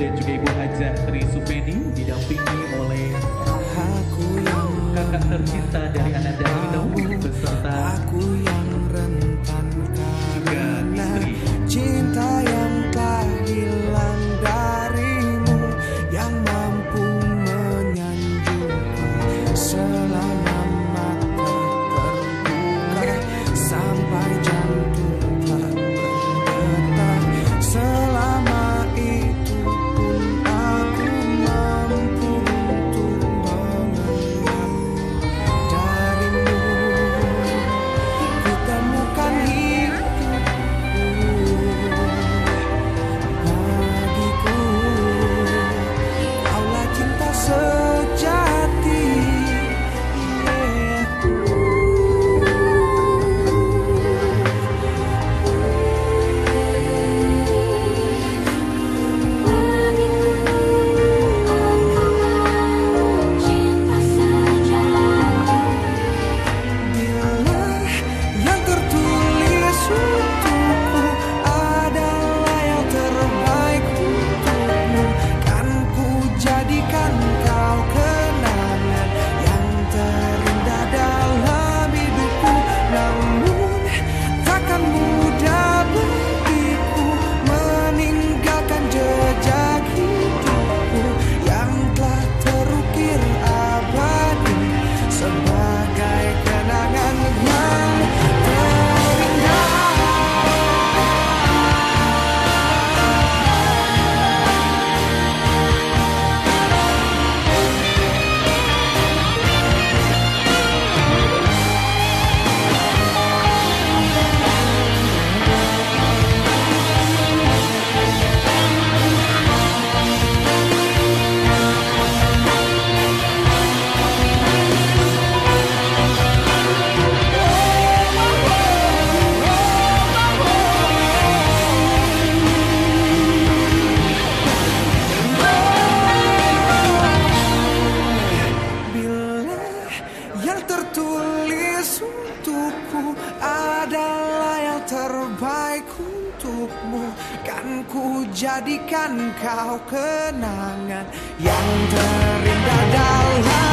dan juga Ibu Hajah Tri Supeni didampingi oleh kakak tercinta dari Ananda Ino beserta Aku yang rentan juga istri. cinta yang tak hilang darimu yang mampu menyanjungku selama terbaik untukmu. Kan ku jadikan kau kenangan yang terindah dalam